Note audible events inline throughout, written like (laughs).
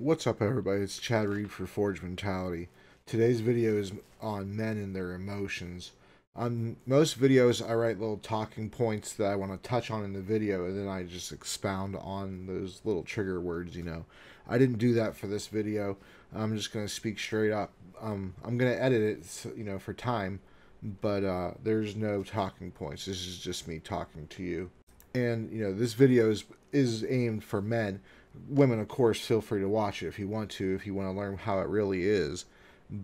What's up, everybody? It's Chad Reed for Forge Mentality. Today's video is on men and their emotions. On most videos, I write little talking points that I want to touch on in the video, and then I just expound on those little trigger words, you know. I didn't do that for this video. I'm just going to speak straight up. Um, I'm going to edit it, you know, for time, but uh, there's no talking points. This is just me talking to you. And, you know, this video is, is aimed for men women, of course, feel free to watch it if you want to, if you want to learn how it really is.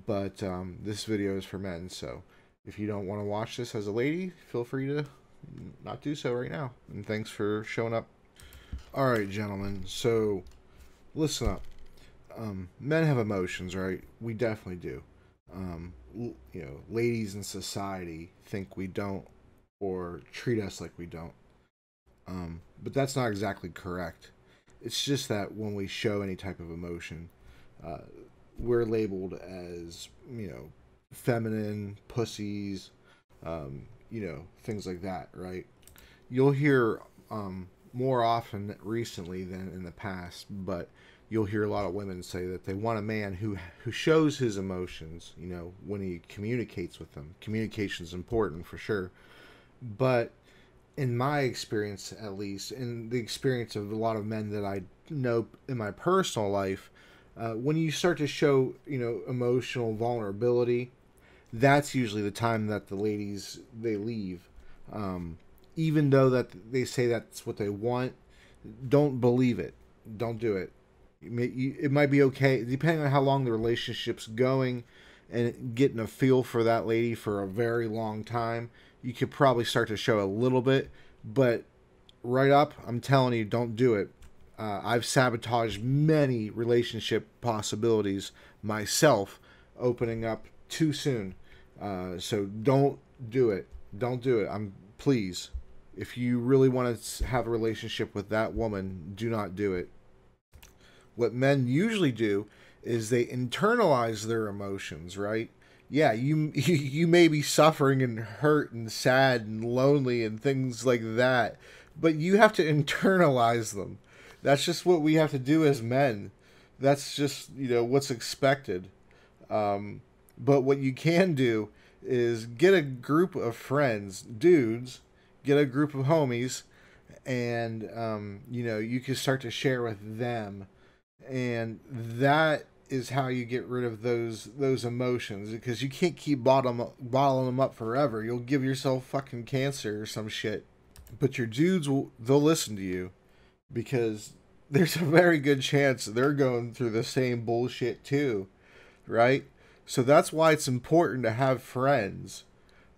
But um, this video is for men, so if you don't want to watch this as a lady, feel free to not do so right now. And thanks for showing up. All right, gentlemen. So listen up. Um, men have emotions, right? We definitely do. Um, you know, ladies in society think we don't, or treat us like we don't. Um, but that's not exactly correct it's just that when we show any type of emotion, uh, we're labeled as you know feminine pussies, um, you know things like that, right? You'll hear um, more often recently than in the past, but you'll hear a lot of women say that they want a man who who shows his emotions, you know, when he communicates with them. Communication is important for sure, but in my experience at least, in the experience of a lot of men that I know in my personal life, uh, when you start to show, you know, emotional vulnerability, that's usually the time that the ladies they leave. Um, even though that they say that's what they want, don't believe it. Don't do it. It might be okay depending on how long the relationship's going and getting a feel for that lady for a very long time you could probably start to show a little bit, but right up, I'm telling you, don't do it. Uh, I've sabotaged many relationship possibilities myself, opening up too soon. Uh, so don't do it. Don't do it. I'm please. If you really want to have a relationship with that woman, do not do it. What men usually do is they internalize their emotions, right? Yeah, you (laughs) you may be suffering and hurt and sad and lonely and things like that, but you have to (laughs) internalize them. That's just what we have to do as men. That's just you know what's expected. Um, but what you can do is get a group of friends, dudes, get a group of homies, and um, you know you can start to share with them, and that is how you get rid of those those emotions because you can't keep bottom bottling them up forever. You'll give yourself fucking cancer or some shit. But your dudes will they'll listen to you because (laughs) there's a very good chance they're going through the same bullshit too, right? So that's why it's important to have friends.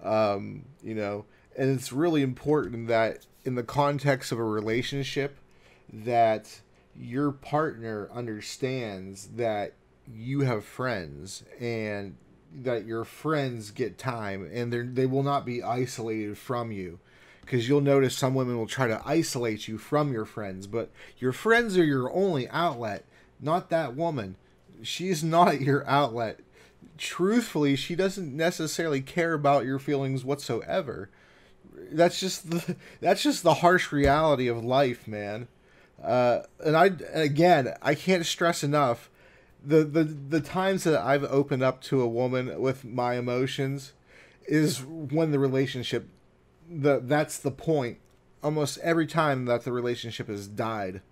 Um, you know, and it's really important that in the context of a relationship that your partner understands that you have friends and that your friends get time and they they will not be isolated from you. Because you'll notice some women will try to isolate you from your friends but your friends are your only outlet not that woman. She's not (laughs) your outlet. Truthfully she doesn't necessarily care about your feelings whatsoever. That's just the (laughs) that's just the harsh reality of life man uh, and I again, I can't stress enough the the the times that I've opened up to a woman with my emotions is when the relationship the that's the point. Almost every time that the relationship has died.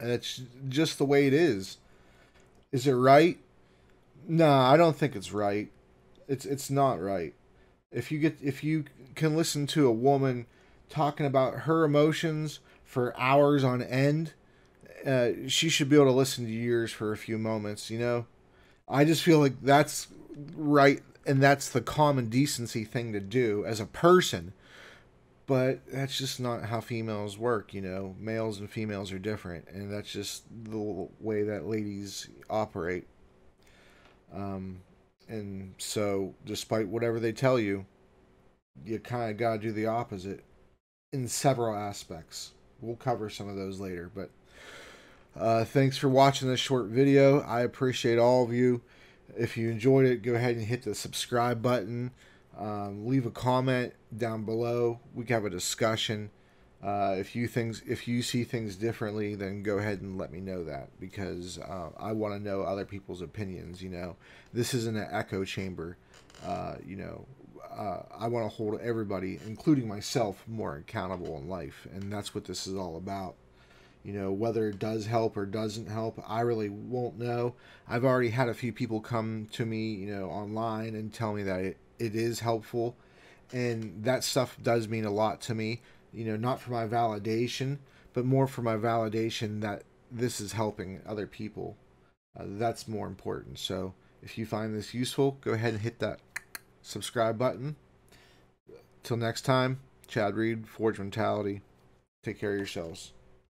And it's just the way it is. Is it right? No i don't think it's right. It's it's not right. If you get if you can listen to a woman talking about her emotions for hours on end, uh, she should be able to listen to yours for a few moments, you know? I just feel like that's right and that's the common decency thing to do as a person. But that's just not how females work, you know. Males and females are different, and that's just the way that ladies operate. Um, and so, despite whatever they tell you, you kind of got to do the opposite in several aspects we'll cover some of those later. But uh, thanks for watching this short video. I appreciate all of you. If you enjoyed it, go ahead and hit the subscribe button. Um, leave a comment down below. We can have a discussion. Uh, if you things if you see things differently, then go ahead and let me know that because uh, I want to know other people's opinions. You know, this isn't an echo chamber. Uh, you know, uh, I want to hold everybody, including myself, more accountable in life, and that's what this is all about. You know, whether it does help or doesn't help, I really won't know. I've already had a few people come to me, you know, online and tell me that it, it is helpful, and that stuff does mean a lot to me. You know, not for my validation, but more for my validation that this is helping other people. Uh, that's more important. So, if you find this useful, go ahead and hit that subscribe button. Till next time, Chad Reed, Forge Mentality. Take care of yourselves.